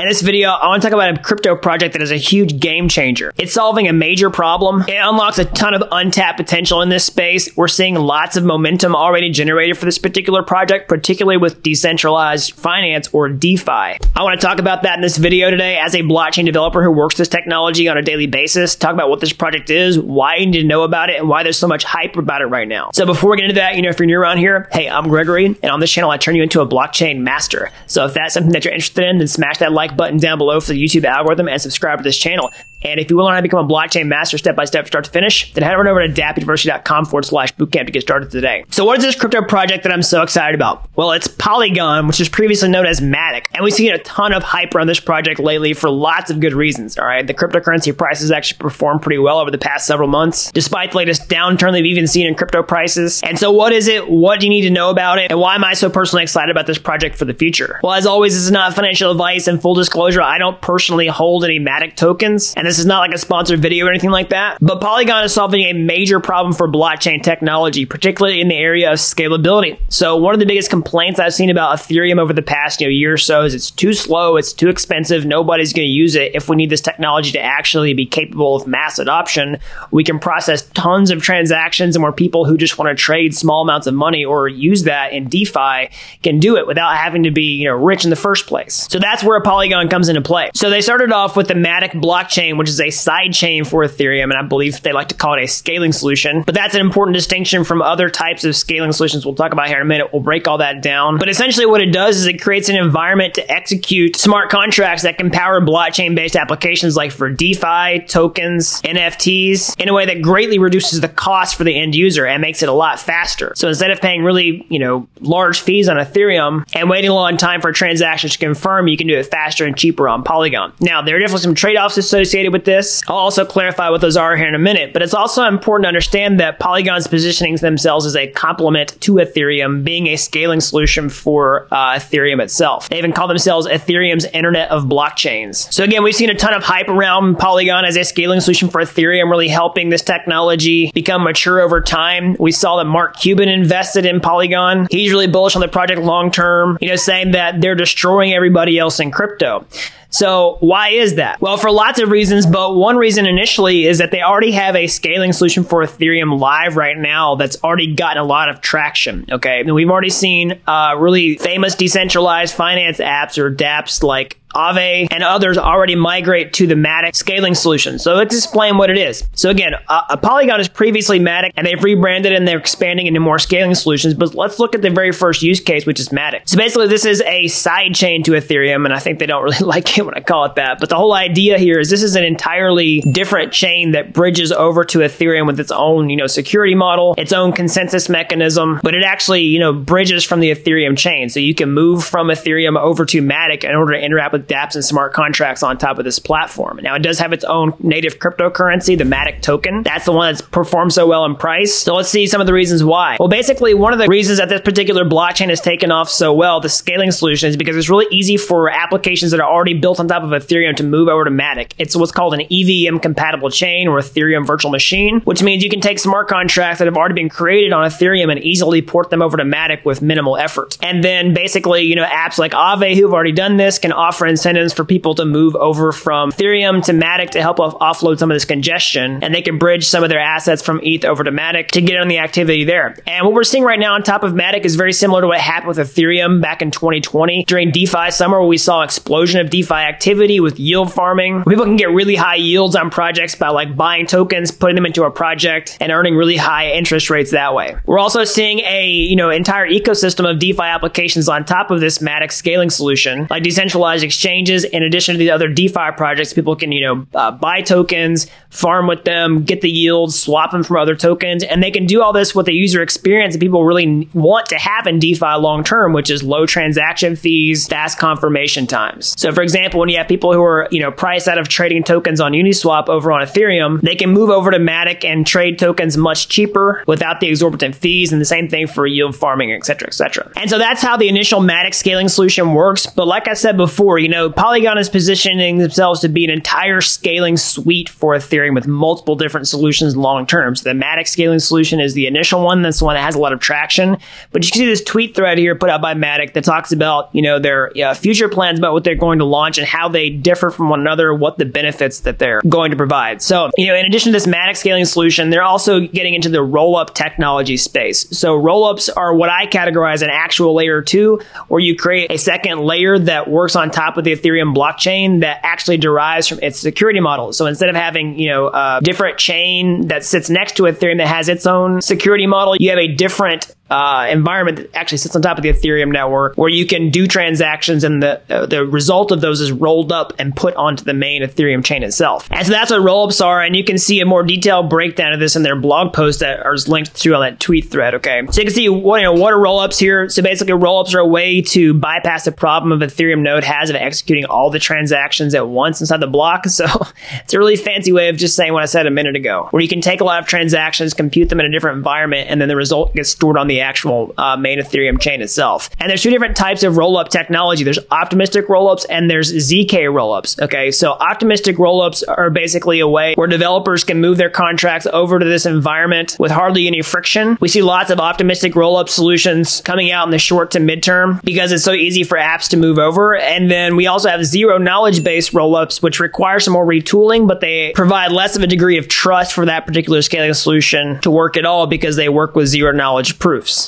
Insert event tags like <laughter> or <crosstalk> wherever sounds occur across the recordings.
In this video, I want to talk about a crypto project that is a huge game changer. It's solving a major problem. It unlocks a ton of untapped potential in this space. We're seeing lots of momentum already generated for this particular project, particularly with decentralized finance or DeFi. I want to talk about that in this video today as a blockchain developer who works this technology on a daily basis, talk about what this project is, why you need to know about it, and why there's so much hype about it right now. So before we get into that, you know, if you're new around here, hey, I'm Gregory, and on this channel, I turn you into a blockchain master. So if that's something that you're interested in, then smash that like like button down below for the YouTube algorithm and subscribe to this channel. And if you want to learn how to become a blockchain master step by step, start to finish, then head on over to dappuniversity.com forward slash bootcamp to get started today. So what is this crypto project that I'm so excited about? Well, it's Polygon, which is previously known as Matic. And we've seen a ton of hype around this project lately for lots of good reasons. All right. The cryptocurrency prices actually performed pretty well over the past several months, despite the latest downturn they've even seen in crypto prices. And so what is it? What do you need to know about it? And why am I so personally excited about this project for the future? Well, as always, this is not financial advice and full disclosure. I don't personally hold any Matic tokens. And this is not like a sponsored video or anything like that. But Polygon is solving a major problem for blockchain technology, particularly in the area of scalability. So one of the biggest complaints I've seen about Ethereum over the past you know, year or so is it's too slow, it's too expensive, nobody's going to use it. If we need this technology to actually be capable of mass adoption, we can process tons of transactions and more people who just want to trade small amounts of money or use that in DeFi can do it without having to be, you know, rich in the first place. So that's where Polygon comes into play. So they started off with the Matic blockchain, which is a side chain for Ethereum, and I believe they like to call it a scaling solution. But that's an important distinction from other types of scaling solutions we'll talk about here in a minute. We'll break all that down. But essentially, what it does is it creates an environment to execute smart contracts that can power blockchain based applications like for DeFi, tokens, NFTs in a way that greatly reduces the cost for the end user and makes it a lot faster. So instead of paying really, you know, large fees on Ethereum and waiting a long time for a transaction to confirm, you can do it faster and cheaper on Polygon. Now, there are definitely some trade offs associated with this. I'll also clarify clarify what those are here in a minute, but it's also important to understand that Polygon's positioning themselves as a complement to Ethereum, being a scaling solution for uh, Ethereum itself. They even call themselves Ethereum's Internet of Blockchains. So again, we've seen a ton of hype around Polygon as a scaling solution for Ethereum, really helping this technology become mature over time. We saw that Mark Cuban invested in Polygon. He's really bullish on the project long term, you know, saying that they're destroying everybody else in crypto. So why is that? Well, for lots of reasons, but one reason initially is that they already have a scaling solution for Ethereum live right now that's already gotten a lot of traction. Okay. And we've already seen uh, really famous decentralized finance apps or dApps like Aave, and others already migrate to the Matic scaling solution. So let's explain what it is. So again, uh, Polygon is previously Matic, and they've rebranded and they're expanding into more scaling solutions. But let's look at the very first use case, which is Matic. So basically, this is a side chain to Ethereum, and I think they don't <laughs> really like it when I call it that. But the whole idea here is this is an entirely different chain that bridges over to Ethereum with its own, you know, security model, its own consensus mechanism, but it actually, you know, bridges from the Ethereum chain. So you can move from Ethereum over to Matic in order to interact with with dApps and smart contracts on top of this platform. Now, it does have its own native cryptocurrency, the Matic token. That's the one that's performed so well in price. So let's see some of the reasons why. Well, basically, one of the reasons that this particular blockchain has taken off so well, the scaling solution, is because it's really easy for applications that are already built on top of Ethereum to move over to Matic. It's what's called an EVM compatible chain or Ethereum virtual machine, which means you can take smart contracts that have already been created on Ethereum and easily port them over to Matic with minimal effort. And then basically, you know, apps like Aave who've already done this can offer incentives for people to move over from Ethereum to Matic to help off- offload some of this congestion. And they can bridge some of their assets from ETH over to Matic to get on the activity there. And what we're seeing right now on top of Matic is very similar to what happened with Ethereum back in 2020 during DeFi summer, where we saw an explosion of DeFi activity with yield farming. People can get really high yields on projects by like buying tokens, putting them into a project, and earning really high interest rates that way. We're also seeing a you know entire ecosystem of DeFi applications on top of this Matic scaling solution, like decentralized exchanges in addition to the other DeFi projects, people can, you know, uh, buy tokens, farm with them, get the yields, swap them from other tokens, and they can do all this with a user experience that people really want to have in DeFi long term, which is low transaction fees, fast confirmation times. So, for example, when you have people who are, you know, priced out of trading tokens on Uniswap over on Ethereum, they can move over to Matic and trade tokens much cheaper without the exorbitant fees, and the same thing for yield farming, et cetera, et cetera. And so that's how the initial Matic scaling solution works. But like I said before, you we know, Polygon is positioning themselves to be an entire scaling suite for Ethereum with multiple different solutions long term. So the Matic scaling solution is the initial one. That's the one that has a lot of traction. But you can see this tweet thread here put out by Matic that talks about, you know, their uh, future plans about what they're going to launch and how they differ from one another, what the benefits that they're going to provide. So, you know, in addition to this Matic scaling solution, they're also getting into the roll up technology space. So roll ups are what I categorize an actual layer two, where you create a second layer that works on top of the Ethereum blockchain that actually derives from its security model. So instead of having, you know, a different chain that sits next to Ethereum that has its own security model, you have a different uh, environment that actually sits on top of the Ethereum network where you can do transactions and the uh, the result of those is rolled up and put onto the main Ethereum chain itself. And so that's what rollups are, and you can see a more detailed breakdown of this in their blog post that is linked to on that tweet thread. Okay, so you can see what you know what are rollups here. So basically, rollups are a way to bypass the problem of Ethereum node has of executing all the transactions at once inside the block. <laughs> So it's a really fancy way of just saying what I said a minute ago, where you can take a lot of transactions, compute them in a different environment, and then the result gets stored on the actual uh, main Ethereum chain itself. And there's two different types of rollup technology. There's optimistic rollups and there's ZK rollups. Okay, so optimistic rollups are basically a way where developers can move their contracts over to this environment with hardly any friction. We see lots of optimistic rollup solutions coming out in the short to midterm because it's so easy for apps to move over. And then we also have zero knowledge based rollups, which require some more retooling, but they provide less of a degree of trust for that particular scaling solution to work at all because they work with zero knowledge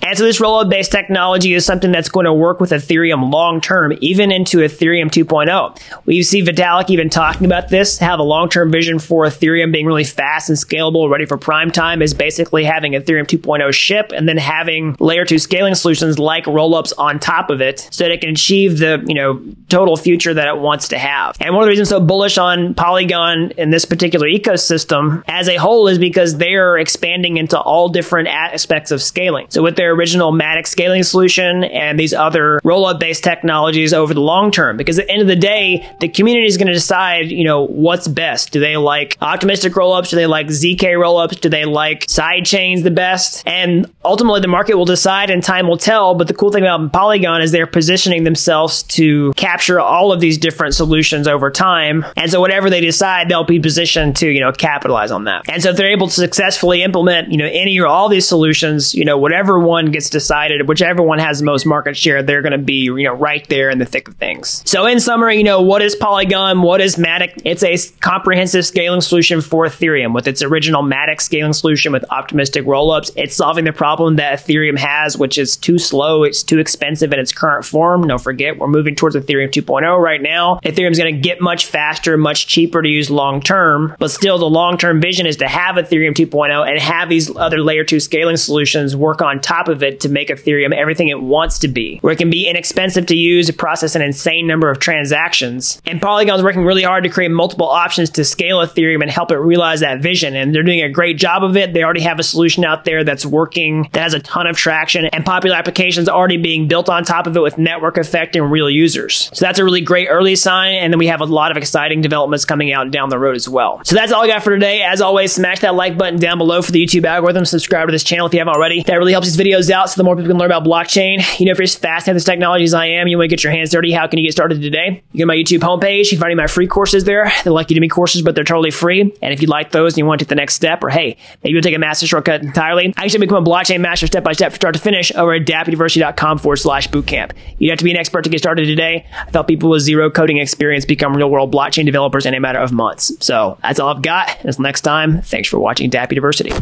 And so this rollup based technology is something that's going to work with Ethereum long term, even into Ethereum 2.0. We see Vitalik even talking about this, how the long term vision for Ethereum being really fast and scalable, ready for prime time is basically having Ethereum 2.0 ship and then having layer two scaling solutions like rollups on top of it so that it can achieve the, you know, total future that it wants to have. And one of the reasons so bullish on Polygon in this particular ecosystem as a whole is because they're expanding into all different aspects of scaling. So with their original Matic scaling solution and these other rollup based technologies over the long term. Because at the end of the day, the community is going to decide, you know, what's best. Do they like optimistic rollups? Do they like ZK rollups? Do they like side chains the best? And ultimately, the market will decide and time will tell. But the cool thing about Polygon is they're positioning themselves to capture all of these different solutions over time. And so whatever they decide, they'll be positioned to, you know, capitalize on that. And so if they're able to successfully implement, you know, any or all these solutions, you know, whatever one gets decided, whichever one has the most market share, they're going to be, you know, right there in the thick of things. So in summary, you know, what is Polygon? What is Matic? It's a comprehensive scaling solution for Ethereum with its original Matic scaling solution with optimistic rollups. It's solving the problem that Ethereum has, which is too slow. It's too expensive in its current form. Don't forget, we're moving towards Ethereum 2.0 right now. Ethereum's going to get much faster, much cheaper to use long term, but still the long term vision is to have Ethereum 2.0 and have these other layer two scaling solutions work on top of it to make Ethereum everything it wants to be, where it can be inexpensive to use, to process an insane number of transactions. And Polygon's working really hard to create multiple options to scale Ethereum and help it realize that vision. And they're doing a great job of it. They already have a solution out there that's working, that has a ton of traction, and popular applications already being built on top of it with network effect and real users. So that's a really great early sign. And then we have a lot of exciting developments coming out down the road as well. So that's all I got for today. As always, smash that like button down below for the YouTube algorithm. Subscribe to this channel if you haven't already. That really helps these videos out so the more people can learn about blockchain. You know, if you're as fast at this technology as I am, you want to get your hands dirty, how can you get started today? You go to my YouTube homepage, you can find my free courses there. They're like Udemy courses, but they're totally free. And if you like those and you want to take the next step, or hey, maybe you'll take a master shortcut entirely, I actually become a blockchain master step by step from start to finish over at dappuniversity.com forward slash bootcamp. You have to be an expert to get started today. I felt people with zero coding experience become real world blockchain developers in a matter of months. So that's all I've got. Until next time, thanks for watching Dapp University.